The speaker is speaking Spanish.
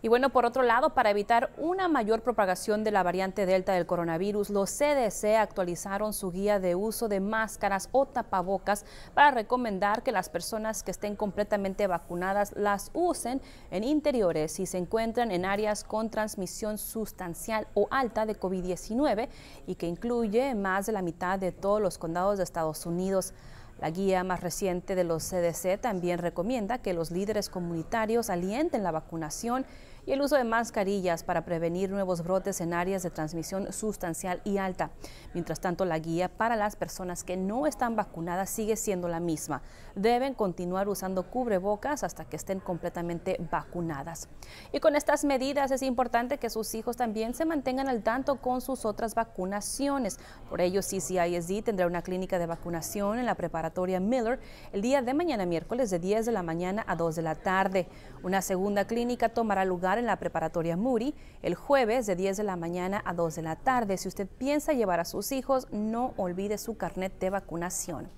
Y bueno, por otro lado, para evitar una mayor propagación de la variante Delta del coronavirus, los CDC actualizaron su guía de uso de máscaras o tapabocas para recomendar que las personas que estén completamente vacunadas las usen en interiores si se encuentran en áreas con transmisión sustancial o alta de COVID-19 y que incluye más de la mitad de todos los condados de Estados Unidos. La guía más reciente de los CDC también recomienda que los líderes comunitarios alienten la vacunación y el uso de mascarillas para prevenir nuevos brotes en áreas de transmisión sustancial y alta. Mientras tanto, la guía para las personas que no están vacunadas sigue siendo la misma. Deben continuar usando cubrebocas hasta que estén completamente vacunadas. Y con estas medidas es importante que sus hijos también se mantengan al tanto con sus otras vacunaciones. Por ello, CCISD tendrá una clínica de vacunación en la preparatoria Miller el día de mañana miércoles de 10 de la mañana a 2 de la tarde. Una segunda clínica tomará lugar en la preparatoria Muri el jueves de 10 de la mañana a 2 de la tarde. Si usted piensa llevar a sus hijos, no olvide su carnet de vacunación.